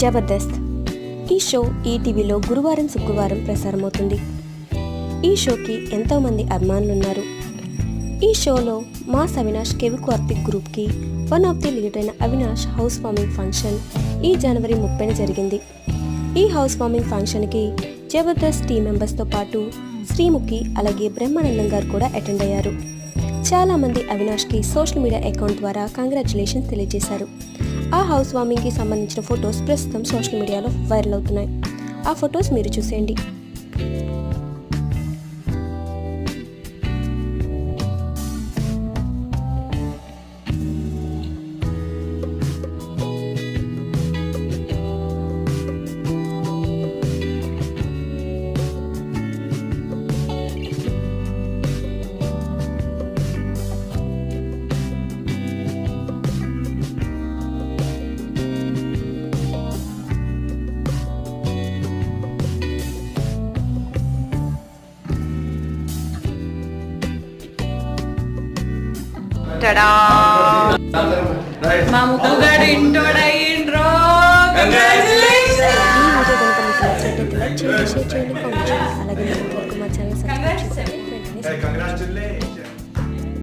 జబర్దస్త్. ఈ షో ఈటీవీలో గురువారం శుక్రవారం ప్రసారమవుతుంది. ఈ షోకి ఎంతోమంది అభిమానులున్నారు. ఈ షోలో మాస్ అవినాష్ కెవికు కార్తిక్ గ్రూప్కి వన్ ఆఫ్ ది లీడ్ అయిన అవినాష్ హౌస్ వార్మింగ్ ఫంక్షన్ ఈ జనవరి ముప్పైన జరిగింది. ఈ హౌస్ వార్మింగ్ ఫంక్షన్కి జబర్దస్త్ టీం మెంబర్స్తో పాటు శ్రీముఖి అలాగే బ్రహ్మానందం గారు కూడా అటెండ్ అయ్యారు. చాలామంది అవినాష్కి సోషల్ మీడియా అకౌంట్ ద్వారా కంగ్రాచులేషన్స్ తెలియజేశారు. ఆ హౌస్ వార్మింగ్కి సంబంధించిన ఫొటోస్ ప్రస్తుతం సోషల్ మీడియాలో వైరల్ అవుతున్నాయి. ఆ ఫొటోస్ మీరు చూసేయండి. టడా మా ముగ్గుగాడు ఇంటోడయ్యిండ్రో. చేయండి చేయండి చేయండి అలాగే మా ఛానల్ సబ్స్క్రైబ్ congratulations.